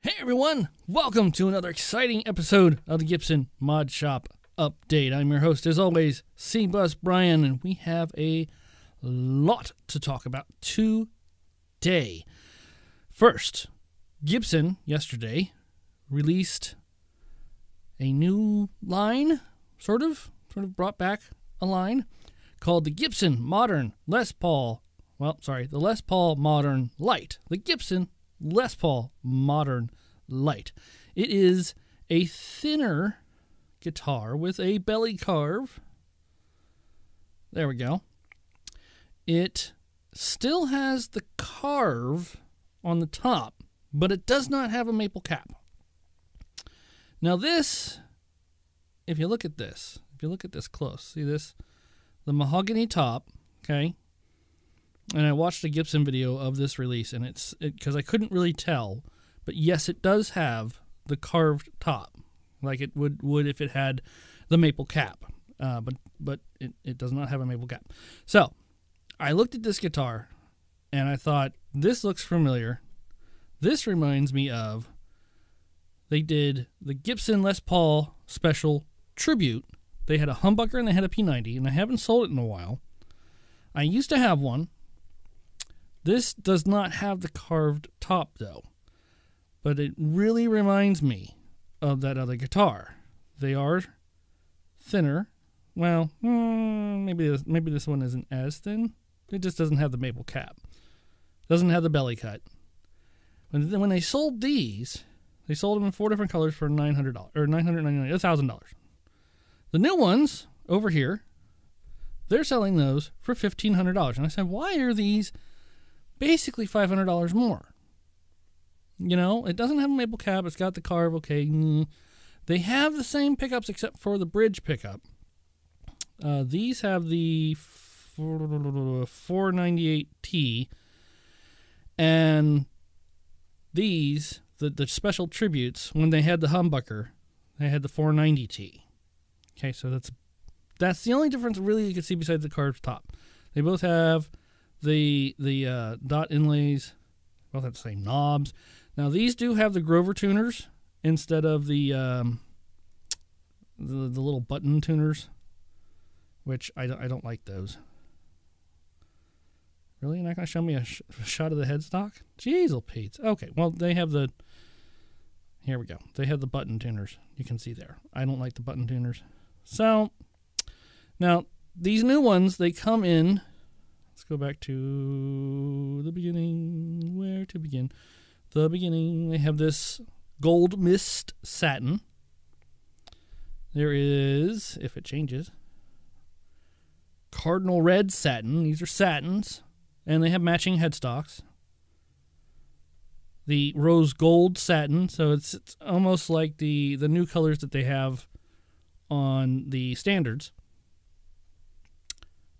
Hey everyone, welcome to another exciting episode of the Gibson Mod Shop Update. I'm your host, as always, C Bus Brian, and we have a lot to talk about today. First, Gibson yesterday released a new line, sort of, sort of brought back a line called the Gibson Modern Les Paul. Well, sorry, the Les Paul Modern Light. The Gibson Les Paul Modern Light. It is a thinner guitar with a belly carve. There we go. It still has the carve on the top, but it does not have a maple cap. Now, this, if you look at this, if you look at this close, see this? The mahogany top, okay? And I watched a Gibson video of this release, and it's because it, I couldn't really tell, but yes, it does have the carved top, like it would would if it had the maple cap. Uh, but but it, it does not have a maple cap. So I looked at this guitar, and I thought this looks familiar. This reminds me of they did the Gibson Les Paul special tribute. They had a humbucker and they had a P90, and I haven't sold it in a while. I used to have one. This does not have the carved top though, but it really reminds me of that other guitar. They are thinner. Well, hmm, maybe this, maybe this one isn't as thin. It just doesn't have the maple cap. Doesn't have the belly cut. When when they sold these, they sold them in four different colors for nine hundred dollars or nine hundred ninety nine, thousand dollars. The new ones over here, they're selling those for fifteen hundred dollars. And I said, why are these basically five hundred dollars more? You know, it doesn't have a maple cap, It's got the carve. Okay, mm. they have the same pickups except for the bridge pickup. Uh, these have the 498T, and these the the special tributes when they had the humbucker, they had the 490T. Okay, so that's that's the only difference really you can see besides the carved top. They both have the the uh, dot inlays, both have the same knobs. Now these do have the Grover tuners instead of the um, the, the little button tuners, which I don't, I don't like those. Really, you're not gonna show me a, sh- a shot of the headstock? Jeez, Pete. Okay, well they have the. Here we go. They have the button tuners. You can see there. I don't like the button tuners. So now these new ones they come in. Let's go back to the beginning. Where to begin? The beginning. They have this gold mist satin. There is, if it changes, cardinal red satin. These are satins, and they have matching headstocks. The rose gold satin, so it's, it's almost like the the new colors that they have on the standards.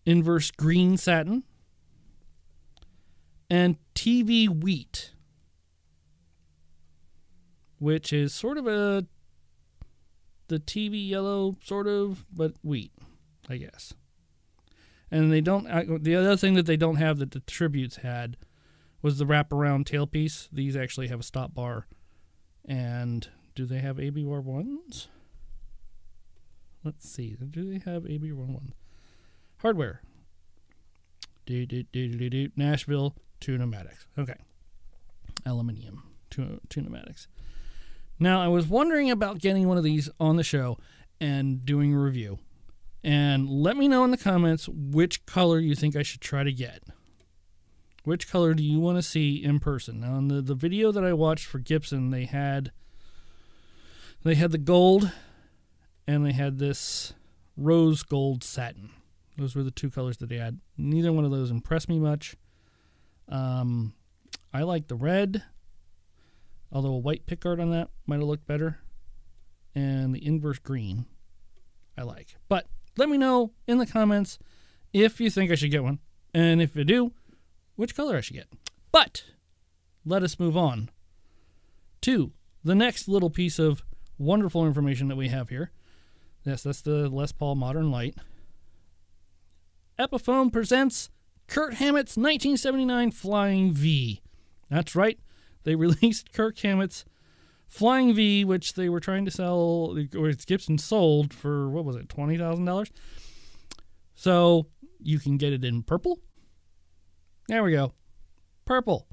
Inverness green satin and TV wheat, which is sort of a the TV yellow sort of, but wheat, I guess. And they don't. The other thing that they don't have that the tributes had was the wraparound tailpiece. These actually have a stop bar, and do they have ABR ones? Let's see. Do they have ABR ones? Hardware. Do do do do do. Nashville Tune-o-matics. Okay. Aluminium Tune-o-matics. Now I was wondering about getting one of these on the show and doing a review. And let me know in the comments which color you think I should try to get. Which color do you want to see in person? Now, in the, the video that I watched for Gibson, they had they had the gold and they had this rose gold satin. Those were the two colors that they had. Neither one of those impressed me much. Um, I like the red, although a white pickguard on that might have looked better. And the Inverness green, I like. But let me know in the comments if you think I should get one. And if you do, which color I should get. But let us move on to the next little piece of wonderful information that we have here. Yes, that's the Les Paul Modern Light. Epiphone presents Kirk Hammett's 1979 Flying V. That's right, they released Kirk Hammett's Flying V, which they were trying to sell, or Gibson sold for what was it, twenty thousand dollars. So you can get it in purple. There we go, purple.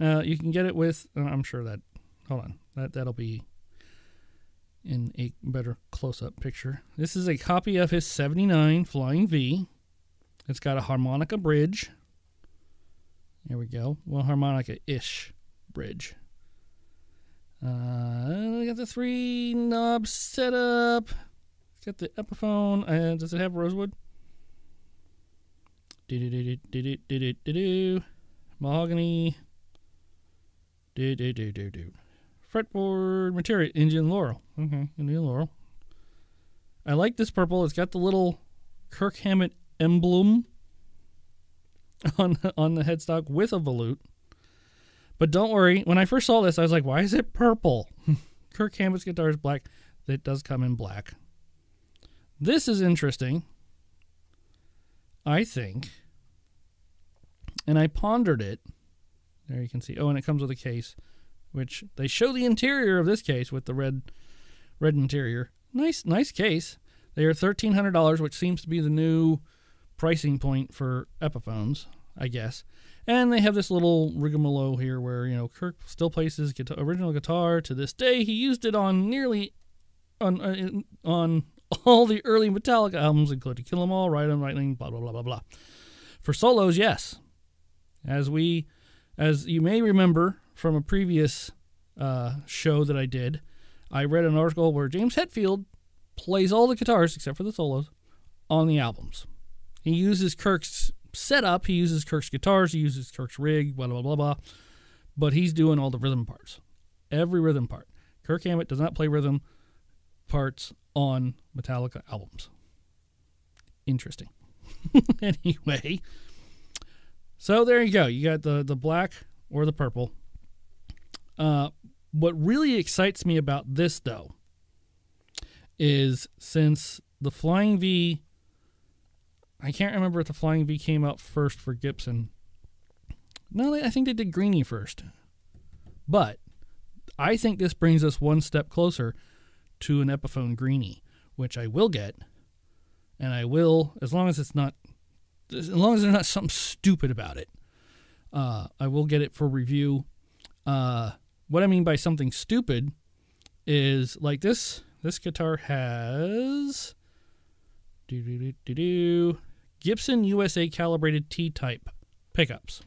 Now you can get it with. Uh, I'm sure that. Hold on, that that'll be in a better close-up picture. This is a copy of his '79 Flying V. It's got a harmonica bridge. There we go. Well, harmonica-ish bridge. Uh, got the three knobs set up. Got the Epiphone. Uh, does it have Rosewood? Do do do do do do do do Mahogany. Do do do do do. Fretboard material Indian Laurel. Okay, Indian Laurel. I like this purple. It's got the little Kirk Hammett emblem on on the headstock with a volute. But don't worry, when I first saw this, I was like, why is it purple? Kirk Hammett's guitar is black. It does come in black. This is interesting, I think. And I pondered it. There you can see. Oh, and it comes with a case, which they show the interior of this case with the red red interior. Nice, nice case. They are thirteen hundred dollars, which seems to be the new pricing point for Epiphones, I guess. And they have this little rigmarole here where, you know, Kirk still plays his guitar, original guitar to this day. He used it on nearly on uh, on all the early Metallica albums, including Kill 'Em All, Ride 'Em Lightning, blah blah blah blah blah. For solos, yes, as we, as you may remember from a previous uh, show that I did, I read an article where James Hetfield plays all the guitars except for the solos on the albums. He uses Kirk's setup, he uses Kirk's guitars, he uses Kirk's rig, blah, blah, blah, blah. But he's doing all the rhythm parts. Every rhythm part. Kirk Hammett does not play rhythm parts on Metallica albums. Interesting. anyway, so there you go. You got the, the black or the purple. Uh, what really excites me about this, though, is since the Flying V I can't remember if the Flying V came out first for Gibson. No, I think they did Greeny first. But I think this brings us one step closer to an Epiphone Greeny, which I will get, and I will as long as it's not, as long as there's not something stupid about it. Uh, I will get it for review. Uh, what I mean by something stupid is like this. This guitar has. Do do do do do. Gibson USA calibrated T type pickups.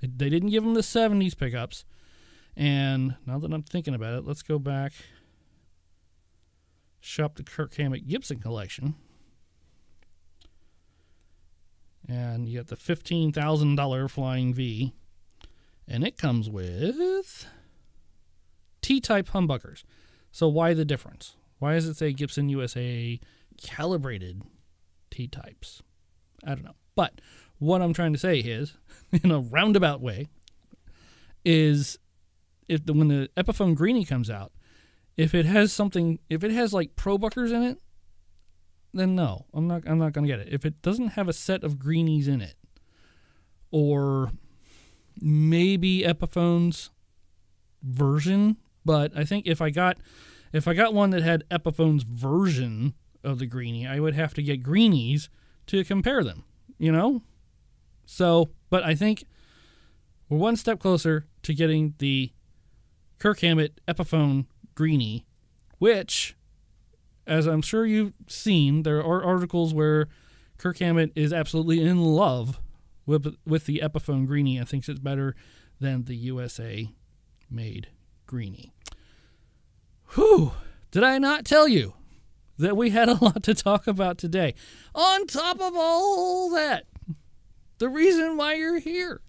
They didn't give them the 70s pickups. And now that I'm thinking about it, let's go back, shop the Kirk Hammett Gibson collection. And you got the $15,000 Flying V. And it comes with T type humbuckers. So why the difference? Why does it say Gibson USA calibrated T types? I don't know. But what I'm trying to say is, in a roundabout way, is if the, when the Epiphone Greeny comes out, if it has something, if it has like Pro ProBuckers in it, then no, I'm not. I'm not gonna get it. If it doesn't have a set of greenies in it, or maybe Epiphone's version, but I think if I got if I got one that had Epiphone's version of the greeny, I would have to get greenies to compare them, you know? So, but I think we're one step closer to getting the Kirk Hammett Epiphone Greeny, which, as I'm sure you've seen, there are articles where Kirk Hammett is absolutely in love with, with the Epiphone Greeny and thinks it's better than the USA made Greeny. Whew! Did I not tell you that we had a lot to talk about today. On top of all that, the reason why you're here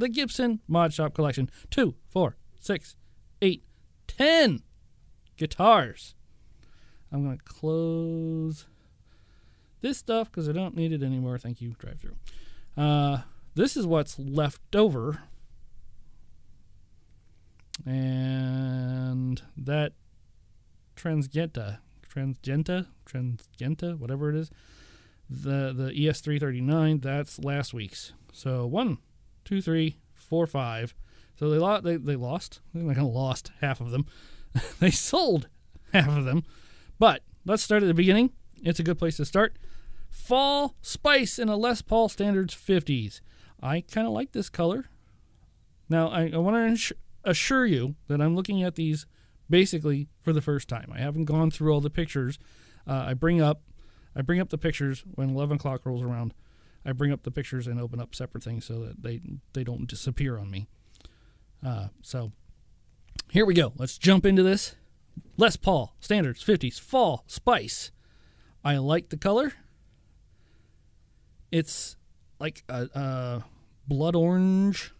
the Gibson Mod Shop Collection. Two, four, six, eight, ten guitars. I'm going to close this stuff because I don't need it anymore. Thank you, drive through. Uh, this is what's left over. And that Transgenta Transgenta, Transgenta, whatever it is. The the ES339, that's last week's. So one, two, three, four, five. So they lost. They, they lost. They like lost half of them. they sold half of them. But let's start at the beginning. It's a good place to start. Fall Spice in a Les Paul Standards 50s. I kind of like this color. Now, I, I want to assure you that I'm looking at these basically for the first time. I haven't gone through all the pictures. Uh, I bring up I bring up the pictures when 11 o'clock rolls around. I bring up the pictures and open up separate things so that they they don't disappear on me. Uh, so here we go. Let's jump into this. Les Paul Standards 50s Fall Spice. I like the color. It's like a, a blood orange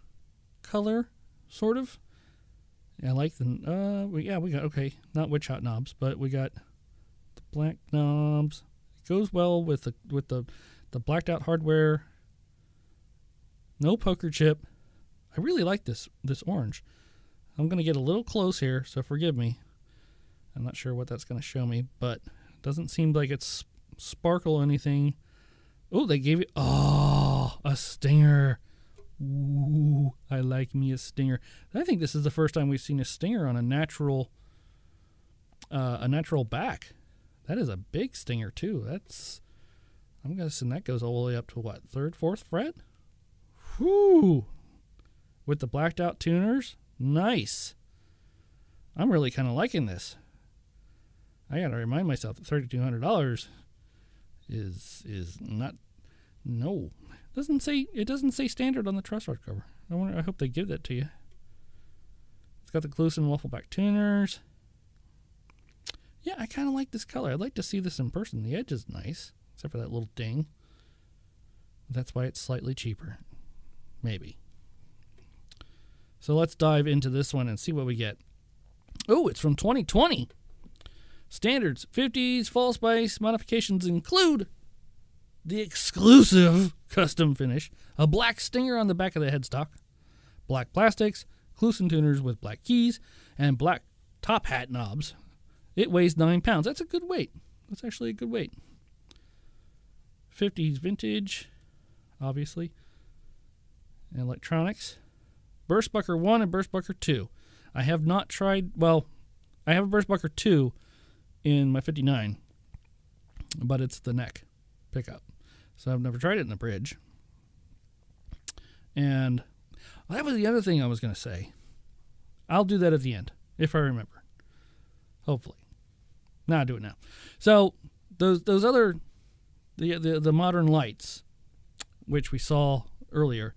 color, sort of. I like the uh we, yeah we got okay not witch hot knobs but we got the black knobs. It goes well with the with the the blacked out hardware. No poker chip. I really like this this orange. I'm gonna get a little close here, so forgive me. I'm not sure what that's gonna show me, but it doesn't seem like it's sparkle anything. Oh, they gave it oh a stinger. Ooh, I like me a stinger. I think this is the first time we've seen a stinger on a natural uh, a natural back. That is a big stinger too. That's I'm guessing that goes all the way up to what third, fourth fret. Whoo! With the blacked out tuners, nice. I'm really kind of liking this. I gotta remind myself that thirty two hundred dollars is is not no doesn't say it doesn't say standard on the truss rod cover. I wonder. I hope they give that to you. It's got the Kluson waffleback tuners. Yeah, I kind of like this color. I'd like to see this in person. The edge is nice, except for that little ding. That's why it's slightly cheaper. Maybe. So let's dive into this one and see what we get. Oh, it's from 2020. Standards 50s, fall spice modifications include the exclusive custom finish, a black stinger on the back of the headstock, black plastics, Kluson tuners with black keys, and black top hat knobs. It weighs 9 pounds. That's a good weight. That's actually a good weight. 50s vintage, obviously. And electronics. Burstbucker 1 and Burstbucker 2. I have not tried, well, I have a Burstbucker 2 in my 59, but it's the neck pickup. So I've never tried it in the bridge. And that was the other thing I was going to say. I'll do that at the end if I remember. Hopefully. Now I do it now. So those those other the the, the modern lights, which we saw earlier.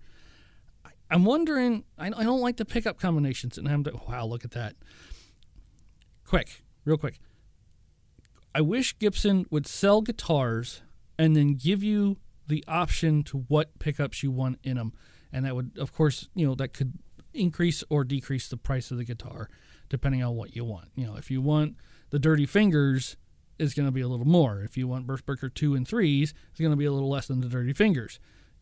I'm wondering. I, I don't like the pickup combinations, and I'm wow, look at that. Quick, real quick. I wish Gibson would sell guitars and then give you the option to what pickups you want in them. And that would, of course, you know, that could increase or decrease the price of the guitar depending on what you want. You know, if you want the dirty fingers, it's going to be a little more. If you want Burstbucker 2 and 3s, it's going to be a little less than the dirty fingers,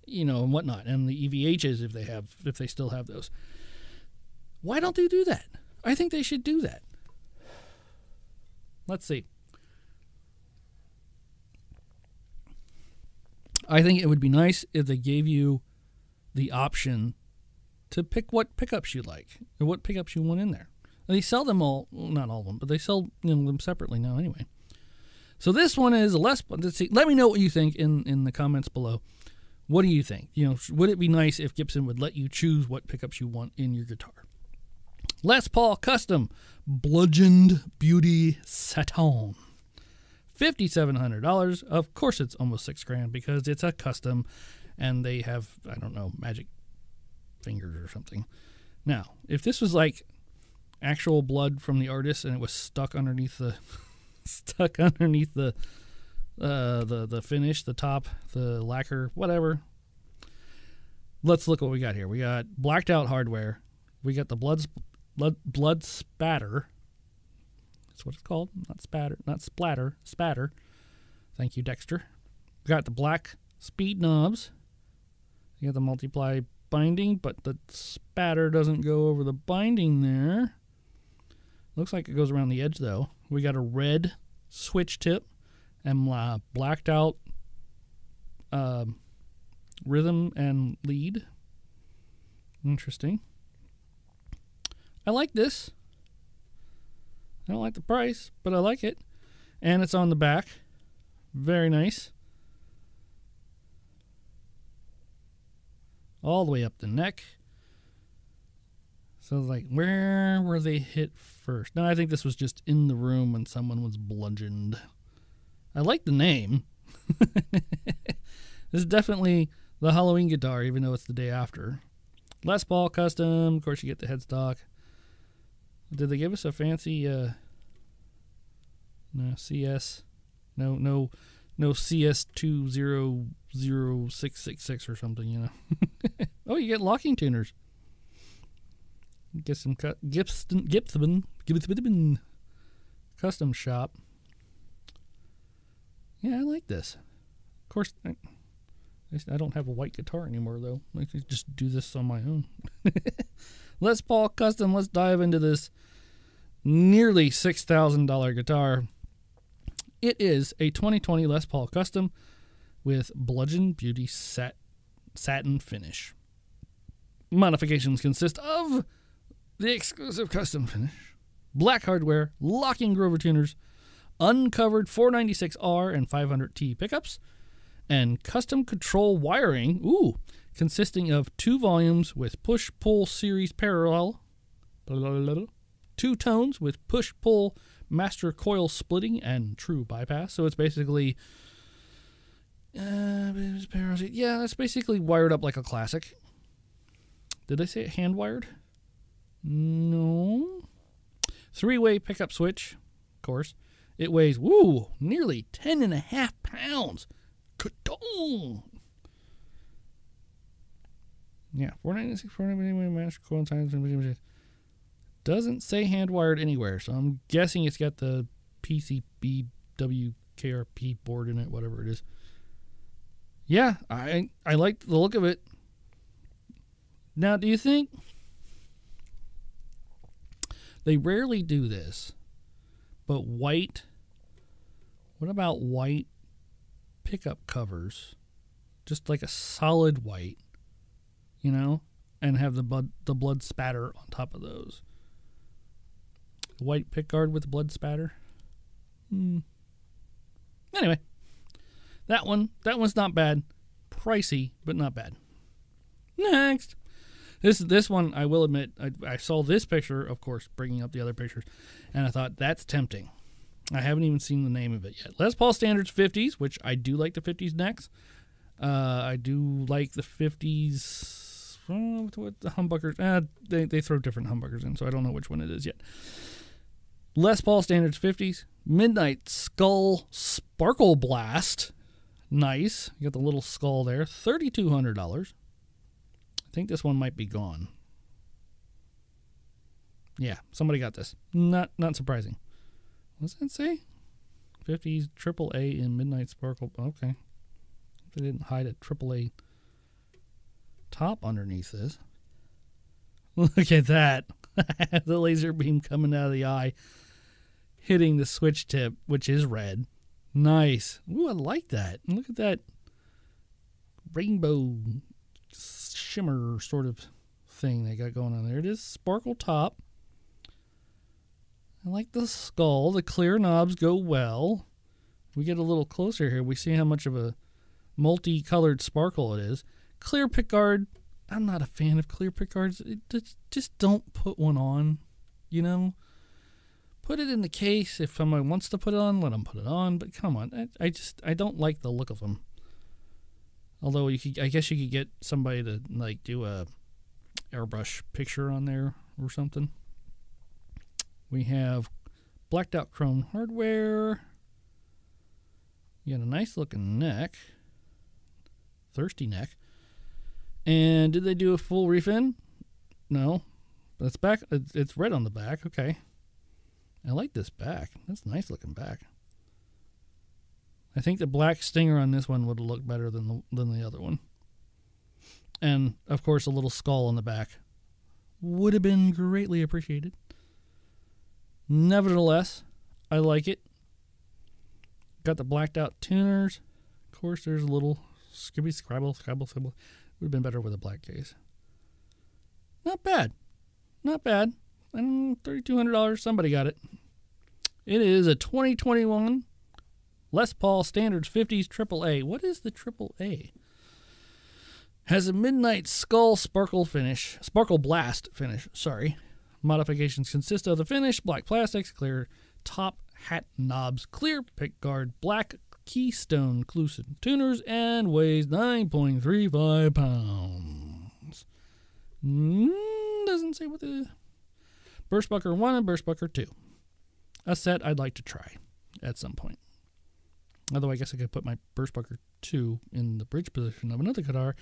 you know, and whatnot. And the EVHs, if they have, if they still have those. Why don't they do that? I think they should do that. Let's see. I think it would be nice if they gave you the option to pick what pickups you like or what pickups you want in there. They sell them all, well, not all of them, but they sell you know, them separately now anyway. So this one is less. Let's see. Let me know what you think in in the comments below. What do you think? You know, would it be nice if Gibson would let you choose what pickups you want in your guitar? Les Paul Custom Bludgeoned Beauty Satin. $5,700. Of course, it's almost six grand because it's a custom and they have, I don't know, magic fingers or something. Now, if this was like actual blood from the artist and it was stuck underneath the stuck underneath the uh the the finish, the top, the lacquer, whatever. Let's look what we got here. We got blacked out hardware. We got the blood blood blood spatter that's what it's called. Not spatter, not splatter, spatter. Thank you, Dexter. We got the black speed knobs. You got the multiply binding, but the spatter doesn't go over the binding there. Looks like it goes around the edge though. We got a red switch tip and uh, blacked out uh, rhythm and lead. Interesting. I like this. I don't like the price, but I like it. And it's on the back. Very nice. All the way up the neck. So, like, where were they hit first? No, I think this was just in the room when someone was bludgeoned. I like the name. this is definitely the Halloween guitar, even though it's the day after. Les Paul custom. Of course, you get the headstock. Did they give us a fancy uh, no CS? No, no, no CS two zero zero six six six or something. You know. oh, you get locking tuners. Get some Gibson Gibson custom shop. Yeah, I like this. Of course, I, don't have a white guitar anymore though. I can just do this on my own. Les Paul Custom. Let's dive into this nearly six thousand dollar guitar. It is a 2020 Les Paul Custom with Bludgeon Beauty sat, satin finish. Modifications consist of the exclusive custom finish, black hardware, locking Grover tuners, uncovered 496R and 500T pickups, and custom control wiring, ooh, consisting of two volumes with push pull series parallel, two tones with push pull master coil splitting and true bypass. So it's basically, uh, yeah, it's basically wired up like a classic. Did they say it hand wired? No. Three way pickup switch, of course. It weighs, woo, nearly 10 and a half pounds. Yeah, 496, 499 master coil times. Doesn't say hand wired anywhere, so I'm guessing it's got the PCB WKRP board in it, whatever it is. Yeah, I I like the look of it. Now, do you think they rarely do this, but white? What about white pickup covers? Just like a solid white, you know, and have the blood the blood spatter on top of those white pickguard with blood spatter. Hmm. Anyway, that one that one's not bad. Pricey, but not bad. Next. This this one I will admit I, I saw this picture, of course, bringing up the other pictures, and I thought that's tempting. I haven't even seen the name of it yet. Les Paul Standards 50s, which I do like the 50s necks. Uh, I do like the 50s. Well, what the humbuckers? Uh, they they throw different humbuckers in, so I don't know which one it is yet. Les Paul Standards 50s. Midnight Skull Sparkle Blast. Nice. You got the little skull there. $3,200. I think this one might be gone. Yeah, somebody got this. Not not surprising. What does that say? 50s triple A in Midnight Sparkle. Okay. They didn't hide a triple A top underneath this. Look at that. the laser beam coming out of the eye hitting the switch tip, which is red. Nice. Ooh, I like that. Look at that rainbow shimmer sort of thing they got going on there. It is sparkle top. I like the skull. The clear knobs go well. We get a little closer here. We see how much of a multicolored sparkle it is. Clear pickguard. I'm not a fan of clear pickguards. just don't put one on. You know, put it in the case. If someone wants to put it on, let them put it on. But come on, I, I just I don't like the look of them. Although you could, I guess you could get somebody to like do a airbrush picture on there or something. We have blacked out chrome hardware. You got a nice looking neck, thirsty neck. And did they do a full refin? No, that's back. It's red on the back. Okay. I like this back. That's nice looking back. I think the black stinger on this one would have looked better than the, than the other one. And of course, a little skull on the back would have been greatly appreciated. Nevertheless, I like it. Got the blacked out tuners. Of course, there's a little skibby scribble, scribble, scribble. Would have been better with a black case. Not bad. Not bad. Mm, and $3,200, somebody got it. It is a 2021 Les Paul Standards 50s AAA. What is the AAA? Has a midnight skull sparkle finish, sparkle blast finish, sorry. Modifications consist of the finish, black plastics, clear top hat knobs, clear pick guard, black keystone Kluson tuners, and weighs 9.35 pounds. Mm, doesn't say what the Burstbucker 1 and Burstbucker 2. A set I'd like to try at some point. Although I guess I could put my Burstbucker 2 in the bridge position of another guitar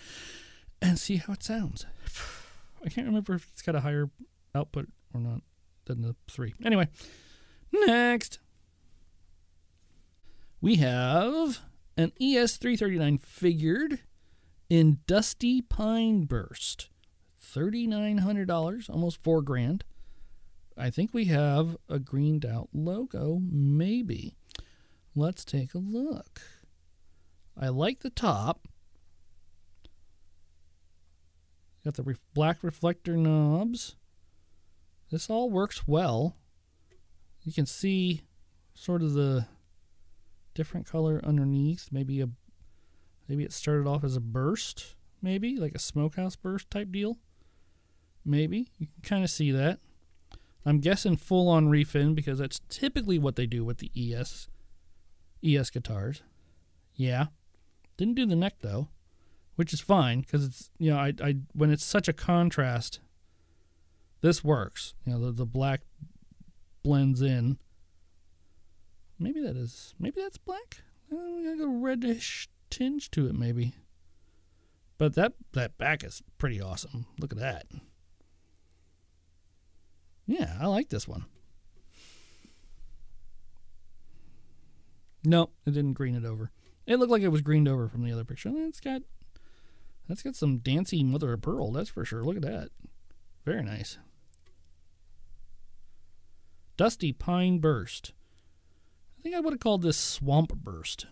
and see how it sounds. I can't remember if it's got a higher output or not than the 3. Anyway, next we have an ES339 figured in Dusty Pine Burst. $3,900, almost four grand. I think we have a greened out logo, maybe. Let's take a look. I like the top. Got the ref- black reflector knobs. This all works well. You can see sort of the different color underneath. Maybe a maybe it started off as a burst, maybe like a smokehouse burst type deal. Maybe you can kind of see that. I'm guessing full on refin because that's typically what they do with the ES ES guitars. Yeah. Didn't do the neck though, which is fine because it's you know I I when it's such a contrast, this works. You know the the black blends in. Maybe that is maybe that's black. Uh, we got a reddish tinge to it maybe. But that that back is pretty awesome. Look at that. Yeah, I like this one. No, it didn't green it over. It looked like it was greened over from the other picture. It's got that's got some dancy mother of pearl, that's for sure. Look at that. Very nice. Dusty Pine Burst. I think I would have called this Swamp Burst.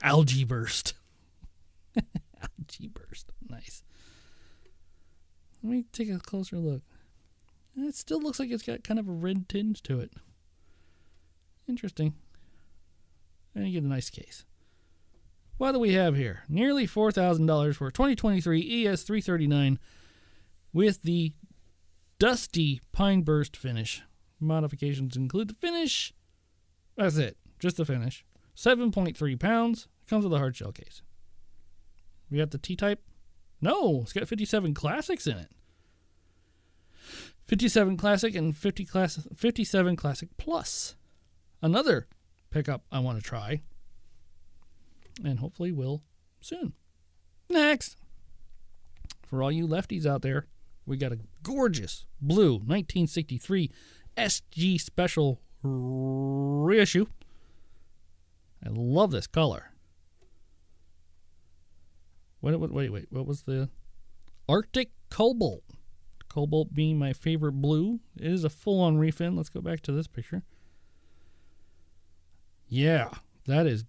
Algae Burst. Algae Burst. Nice. Let me take a closer look. It still looks like it's got kind of a red tinge to it. Interesting. And you get a nice case. What do we have here? Nearly $4,000 for a 2023 ES339 with the dusty pine burst finish. Modifications include the finish. That's it. Just the finish. 7.3 pounds. Comes with a hard shell case. We got the T type. No, it's got 57 classics in it. 57 Classic and 50 class, 57 Classic Plus. Another pickup I want to try. And hopefully will soon. Next. For all you lefties out there, we got a gorgeous blue 1963 SG Special reissue. I love this color. Wait, wait, wait. What was the Arctic Cobalt? Cobalt being my favorite blue. It is a full on refin. Let's go back to this picture. Yeah, that is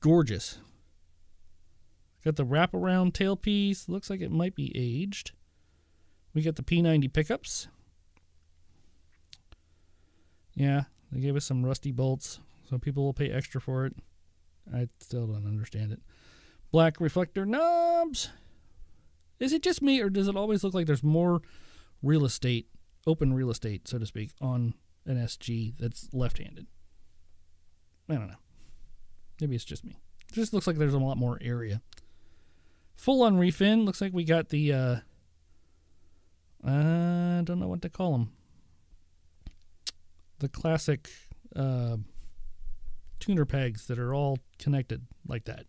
gorgeous. Got the wraparound tailpiece. Looks like it might be aged. We got the P90 pickups. Yeah, they gave us some rusty bolts, so people will pay extra for it. I still don't understand it. Black reflector knobs. Is it just me, or does it always look like there's more real estate, open real estate, so to speak, on an SG that's left handed. I don't know. Maybe it's just me. It just looks like there's a lot more area. Full on refin. Looks like we got the, uh, I don't know what to call them. The classic uh, tuner pegs that are all connected like that.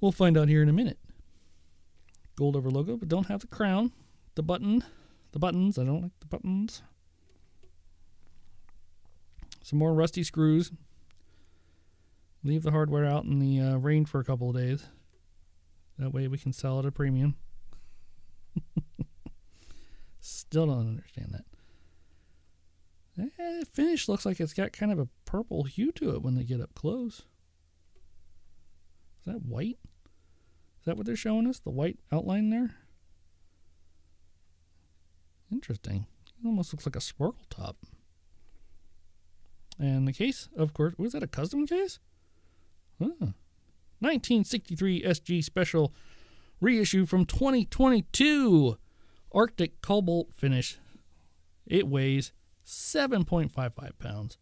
We'll find out here in a minute gold over logo, but don't have the crown, the button, the buttons. I don't like the buttons. Some more rusty screws. Leave the hardware out in the uh, rain for a couple of days. That way we can sell it at a premium. Still don't understand that. Eh, finish looks like it's got kind of a purple hue to it when they get up close. Is that white? Is that what they're showing us? The white outline there? Interesting. It almost looks like a sparkle top. And the case, of course, was that a custom case? Huh. 1963 SG Special reissue from 2022 Arctic Cobalt finish. It weighs 7.55 pounds.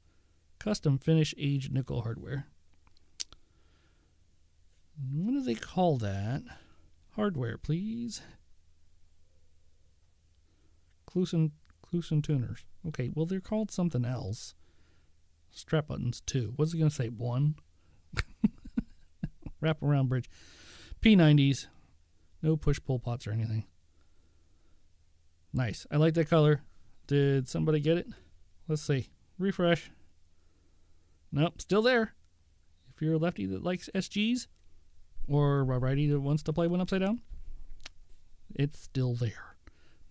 Custom finish aged nickel hardware. What do they call that? Hardware, please. Kluson, Kluson tuners. Okay, well, they're called something else. Strap buttons, too. What's it going to say? One? Wrap around bridge. P90s. No push pull pots or anything. Nice. I like that color. Did somebody get it? Let's see. Refresh. Nope, still there. If you're a lefty that likes SGs, or a righty that wants to play one upside down, it's still there.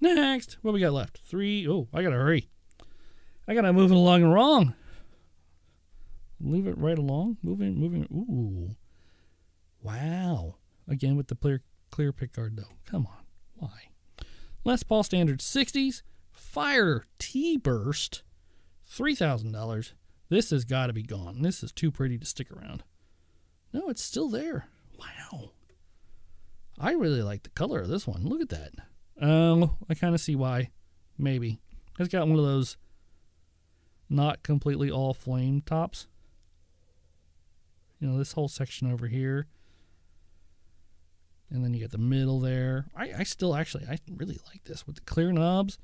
Next, what we got left? Three. Oh, I gotta hurry. I gotta move it along and wrong. Leave it right along. Moving, moving. Ooh. Wow. Again with the clear, clear pick guard though. Come on. Why? Les Paul Standard 60s. Fire T Burst. $3,000. This has got to be gone. This is too pretty to stick around. No, it's still there. Wow. I really like the color of this one. Look at that. Um, I kind of see why. Maybe. It's got one of those not completely all flame tops. You know, this whole section over here. And then you get the middle there. I, I still actually, I really like this. With the clear knobs,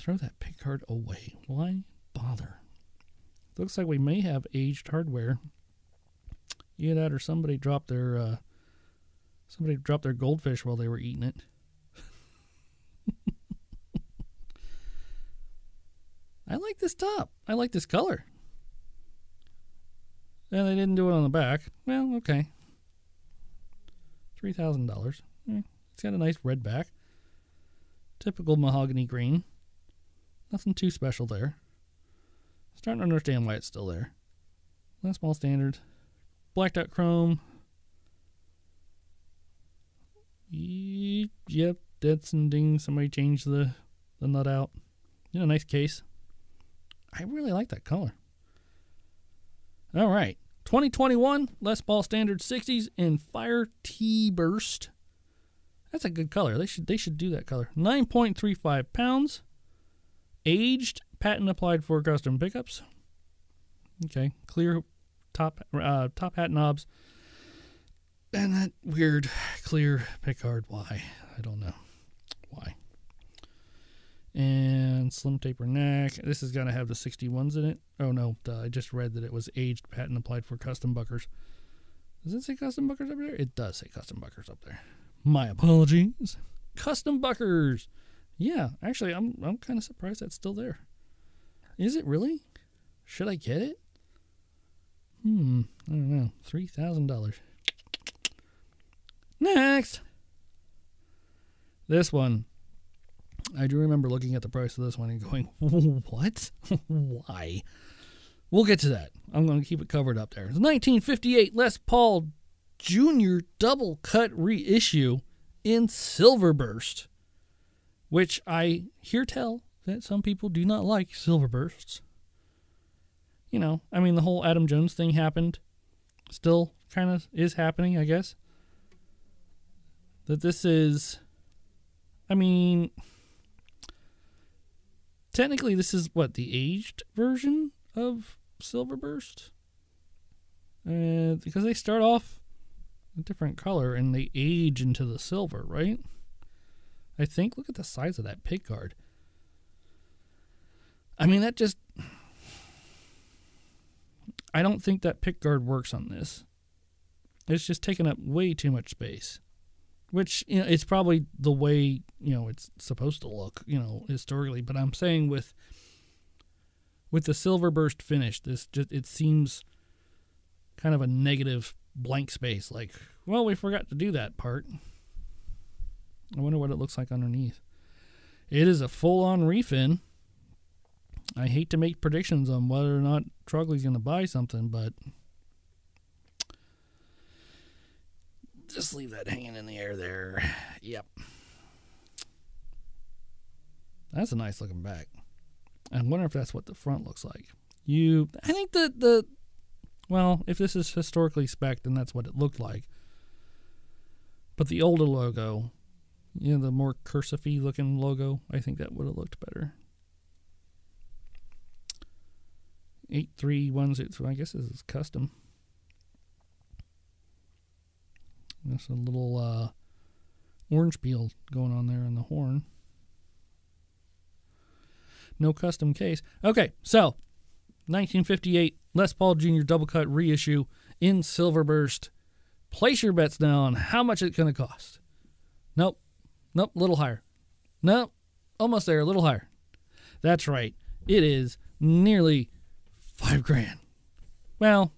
throw that pick card away. Why bother? Looks like we may have aged hardware. Either that or somebody dropped their uh, somebody dropped their goldfish while they were eating it. I like this top. I like this color. And they didn't do it on the back. Well, okay. Three thousand dollars. Eh, it's got a nice red back. Typical mahogany green. Nothing too special there. Starting to understand why it's still there. Les Paul standard. Blacked out chrome. Yep, that's and ding. Somebody changed the, the nut out. You know, nice case. I really like that color. All right. 2021 Les Paul Standard 60s in Fire T Burst. That's a good color. They should they should do that color. 9.35 pounds. Aged, patent applied for custom pickups. Okay, clear top uh, top hat knobs. And that weird clear pickguard. Why? I don't know. Why? And slim taper neck. This is going to have the 61s in it. Oh no, I just read that it was aged patent applied for custom buckers. Does it say custom buckers up there? It does say custom buckers up there. My apologies. Custom buckers. Yeah, actually, I'm I'm kind of surprised that's still there. Is it really? Should I get it? Hmm, I don't know. Three thousand dollars. Next. This one. I do remember looking at the price of this one and going, "What? Why?" We'll get to that. I'm going to keep it covered up there. It's 1958 Les Paul Jr. double cut reissue in silver burst which I hear tell that some people do not like silver bursts. You know, I mean, the whole Adam Jones thing happened, still kind of is happening, I guess. That this is, I mean, technically, this is what the aged version of Silver Burst, uh, because they start off a different color and they age into the silver, right? I think. Look at the size of that pick guard. I mean, that just. I don't think that pick guard works on this. It's just taking up way too much space. Which, you know, it's probably the way, you know, it's supposed to look, you know, historically. But I'm saying with with the silver burst finish, this just it seems kind of a negative blank space. Like, well, we forgot to do that part. I wonder what it looks like underneath. It is a full on refin. I hate to make predictions on whether or not Trogly's going to buy something, but just leave that hanging in the air there. Yep. That's a nice looking back. I wonder if that's what the front looks like. You, I think that the, well, if this is historically spec, then that's what it looked like. But the older logo, you know, the more cursive looking logo, I think that would have looked better. 8310, I guess this is custom. There's a little uh, orange peel going on there on the horn. No custom case. Okay, so 1958 Les Paul Jr. double cut reissue in silver burst. Place your bets now on how much it's going to cost. Nope. Nope, a little higher. Nope, almost there, a little higher. That's right. It is nearly five grand. Well,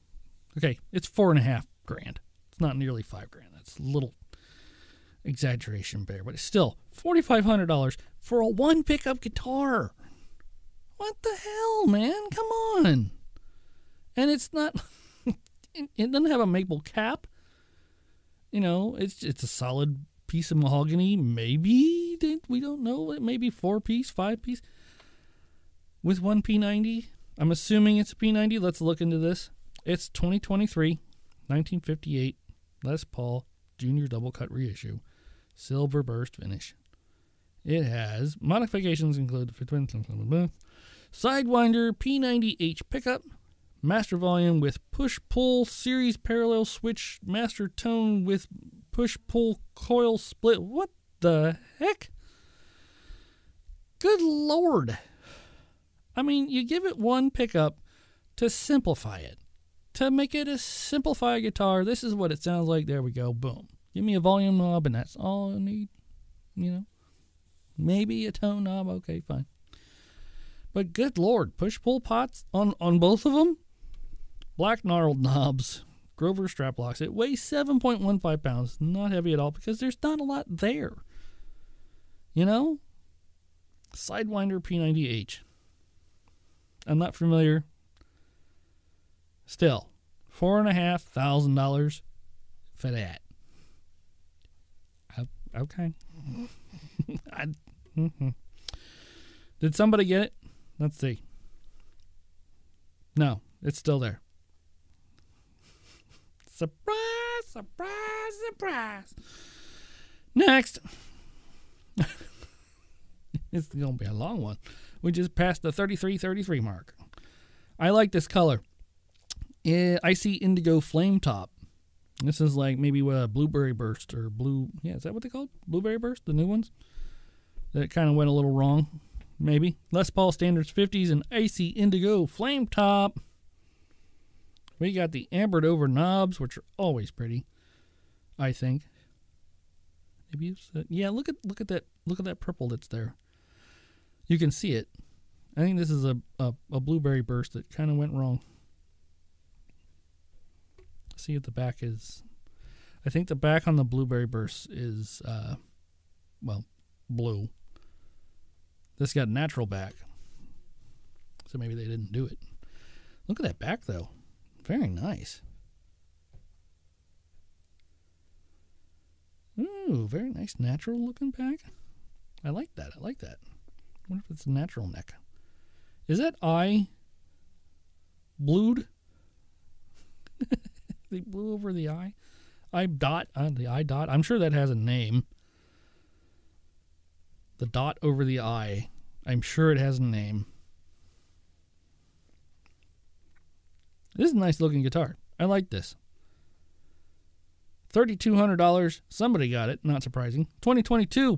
okay, it's four and a half grand. It's not nearly five grand. That's a little exaggeration there, but it's still $4,500 for a one pickup guitar. What the hell, man? Come on. And it's not, it doesn't have a maple cap. You know, it's it's a solid piece of mahogany. Maybe we don't know. Maybe four piece, five piece, with one P90. I'm assuming it's a P90. Let's look into this. It's 2023, 1958 Les Paul Junior Double Cut reissue, silver burst finish. It has modifications include Sidewinder P90H pickup, master volume with push pull series parallel switch, master tone with push pull coil split. What the heck? Good lord. I mean, you give it one pickup to simplify it, to make it a simplified guitar. This is what it sounds like. There we go. Boom. Give me a volume knob, and that's all I need. You know, maybe a tone knob. Okay, fine. But good lord, push pull pots on on both of them. Black gnarled knobs, Grover strap locks. It weighs 7.15 pounds. Not heavy at all because there's not a lot there. You know? Sidewinder P90H. I'm not familiar. Still, four and a half thousand dollars for that. Okay. I, mm-hmm. Did somebody get it? Let's see. No, it's still there. Surprise, surprise, surprise. Next. it's going to be a long one. We just passed the 33 33 mark. I like this color. Eh, Icy indigo flame top. This is like maybe a blueberry burst or blue. Yeah, is that what they called? Blueberry burst, the new ones? That kind of went a little wrong, maybe. Les Paul Standards 50s and Icy Indigo Flame Top. We got the ambered over knobs, which are always pretty, I think. Maybe yeah, look at look at that look at that purple that's there. You can see it. I think this is a, a, a blueberry burst that kind of went wrong. See if the back is. I think the back on the blueberry burst is, uh, well, blue. This got natural back. So maybe they didn't do it. Look at that back, though. Very nice. Ooh, very nice natural looking back. I like that. I like that. I wonder if it's a natural neck. Is that eye blued? they blew over the eye. Eye dot, uh, the eye dot. I'm sure that has a name. The dot over the eye. I'm sure it has a name. This is a nice looking guitar. I like this. $3,200. Somebody got it. Not surprising. 2022.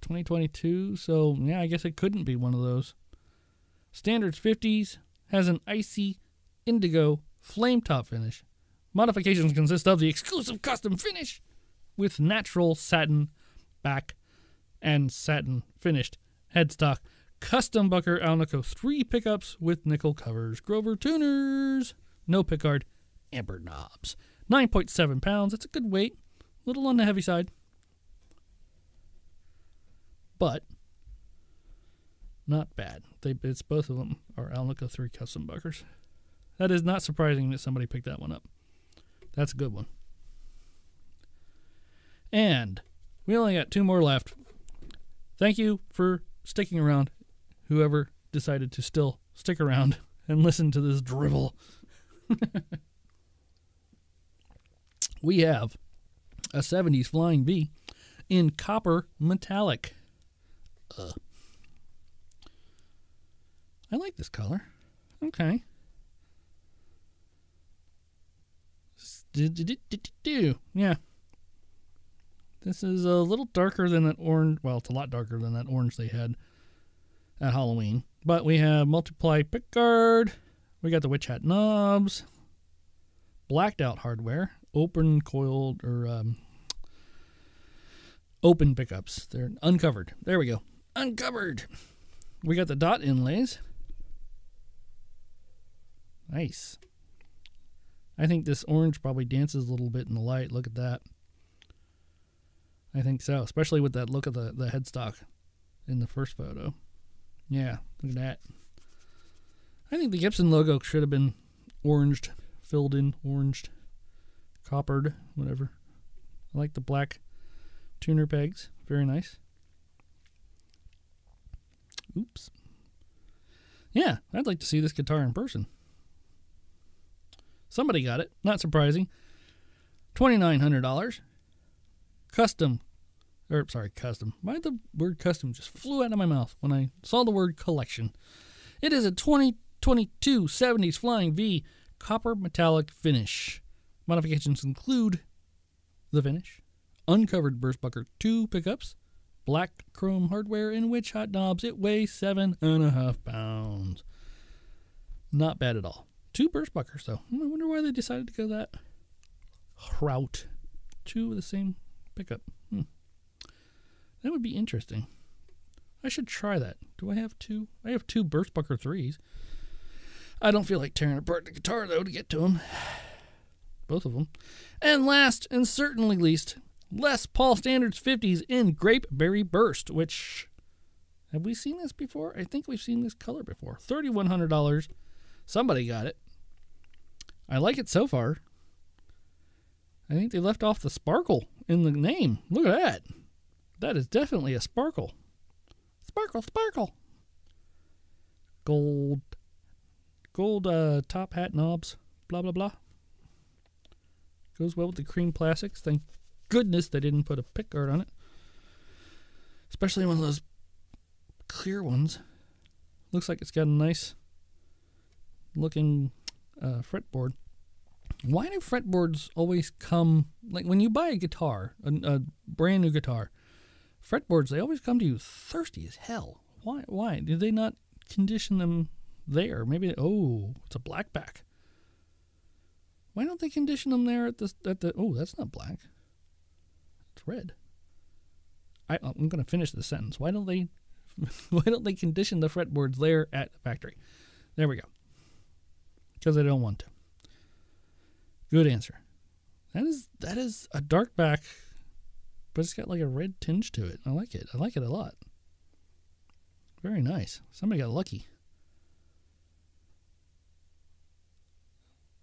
2022. So, yeah, I guess it couldn't be one of those. Standards 50s has an icy indigo flame top finish. Modifications consist of the exclusive custom finish with natural satin back and satin finished headstock Custombucker Alnico 3 pickups with nickel covers, Grover tuners, no pickguard, amber knobs. 9.7 pounds, that's a good weight, a little on the heavy side. But not bad. They, it's both of them are Alnico 3 Custombuckers. That is not surprising that somebody picked that one up. That's a good one. And we only got two more left. Thank you for sticking around whoever decided to still stick around and listen to this drivel. we have a 70s Flying V in copper metallic. Uh. I like this color. Okay. Yeah. This is a little darker than that orange. Well, it's a lot darker than that orange they had at Halloween. But we have multiply pickguard. We got the witch hat knobs. Blacked out hardware. Open coiled or um, open pickups. They're uncovered. There we go. Uncovered. We got the dot inlays. Nice. I think this orange probably dances a little bit in the light. Look at that. I think so, especially with that look of the, the headstock in the first photo. Yeah, look at that. I think the Gibson logo should have been oranged, filled in, oranged, coppered, whatever. I like the black tuner pegs. Very nice. Oops. Yeah, I'd like to see this guitar in person. Somebody got it. Not surprising. $2,900. Custom. Or, sorry, custom. Why the word custom just flew out of my mouth when I saw the word collection? It is a 2022 70s Flying V copper metallic finish. Modifications include the finish, uncovered Burstbucker 2 pickups, black chrome hardware, and witch hat knobs. It weighs seven and a half pounds. Not bad at all. Two Burstbuckers, though. I wonder why they decided to go that route. Two of the same pickup. Hmm. That would be interesting. I should try that. Do I have two? I have two Burstbucker 3s. I don't feel like tearing apart the guitar, though, to get to them. Both of them. And last, and certainly least, Les Paul Standards 50s in Grapeberry Burst, which. Have we seen this before? I think we've seen this color before. $3,100. Somebody got it. I like it so far. I think they left off the sparkle in the name. Look at that. That is definitely a sparkle. Sparkle, sparkle. Gold, gold uh, top hat knobs. Blah blah blah. Goes well with the cream plastics. Thank goodness they didn't put a pick guard on it. Especially one of those clear ones. Looks like it's got a nice looking uh, fretboard. Why do fretboards always come like when you buy a guitar, a, a brand new guitar? Fretboards they always come to you thirsty as hell. Why? Why did they not condition them there? Maybe oh, it's a blackback. Why don't they condition them there at the at the? Oh, that's not black. It's red. I, I'm going to finish the sentence. Why don't they? Why don't they condition the fretboards there at the factory? There we go because they don't want to. Good answer. That is that is a dark back, but it's got like a red tinge to it. I like it. I like it a lot. Very nice. Somebody got lucky.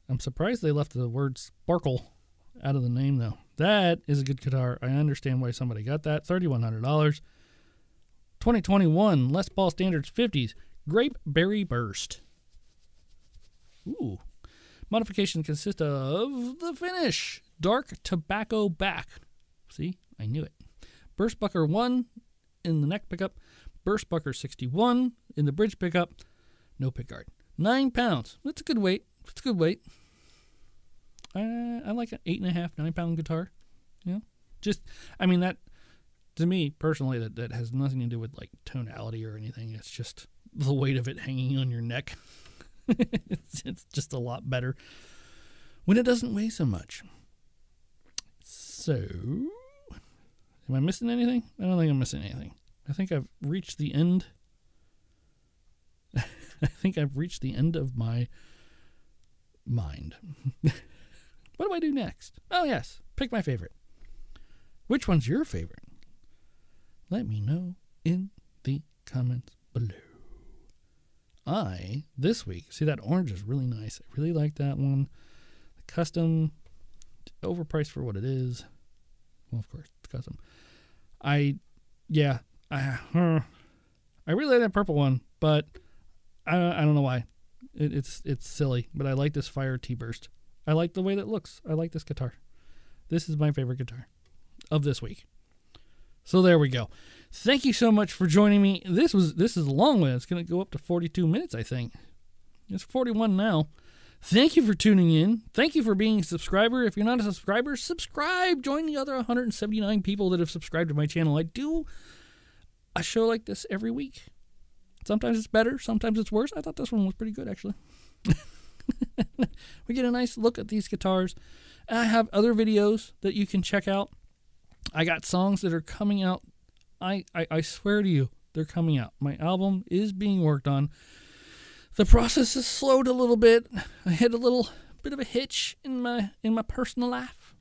I'm surprised they left the word sparkle out of the name though. That is a good guitar. I understand why somebody got that. $3100. 2021 Les Paul Standards 50s Grape Berry Burst. Ooh. Modifications consist of the finish dark tobacco back. See, I knew it. Burstbucker 1 in the neck pickup, Burstbucker 61 in the bridge pickup, no pickguard. Nine pounds. That's a good weight. That's a good weight. Uh, I like an eight and a half, nine pound guitar. You know, just, I mean, that, to me personally, that, that has nothing to do with like tonality or anything. It's just the weight of it hanging on your neck. it's, it's just a lot better when it doesn't weigh so much. So, am I missing anything? I don't think I'm missing anything. I think I've reached the end. I think I've reached the end of my mind. what do I do next? Oh, yes, pick my favorite. Which one's your favorite? Let me know in the comments below. I, this week, see that orange is really nice. I really like that one. The custom, overpriced for what it is. Well, of course, I, yeah, I, uh, I really like that purple one, but I, I don't know why. It, it's it's silly, but I like this Fire T Burst. I like the way that looks. I like this guitar. This is my favorite guitar of this week. So there we go. Thank you so much for joining me. This was this is a long one. It's going to go up to 42 minutes, I think. It's 41 now. Thank you for tuning in. Thank you for being a subscriber. If you're not a subscriber, subscribe. Join the other 179 people that have subscribed to my channel. I do a show like this every week. Sometimes it's better, sometimes it's worse. I thought this one was pretty good, actually. we get a nice look at these guitars. I have other videos that you can check out. I got songs that are coming out. I, I, I swear to you, they're coming out. My album is being worked on. The process has slowed a little bit. I had a little bit of a hitch in my in my personal life.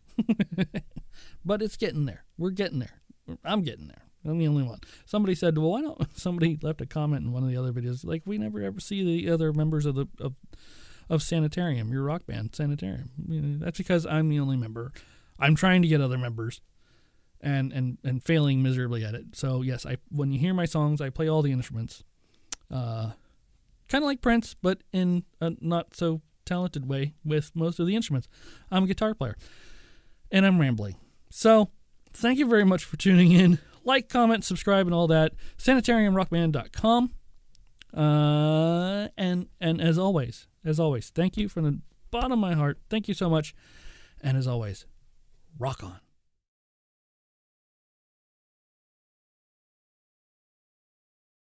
but it's getting there. We're getting there. I'm getting there. I'm the only one. Somebody said, "Well, why don't?" Somebody left a comment in one of the other videos, like, "We never ever see the other members of the of, of Sanitarium, your rock band, Sanitarium." That's because I'm the only member. I'm trying to get other members, and and and failing miserably at it. So yes, I when you hear my songs, I play all the instruments. Uh, kind of like Prince, but in a not so talented way with most of the instruments. I'm a guitar player, and I'm rambling. So, thank you very much for tuning in. Like, comment, subscribe, and all that. Sanitariumrockband.com. Uh, and and as always, as always, thank you from the bottom of my heart. Thank you so much, and as always, rock on.